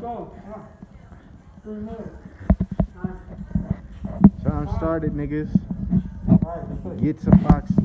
go. I'm Time started, niggas. Get some boxing.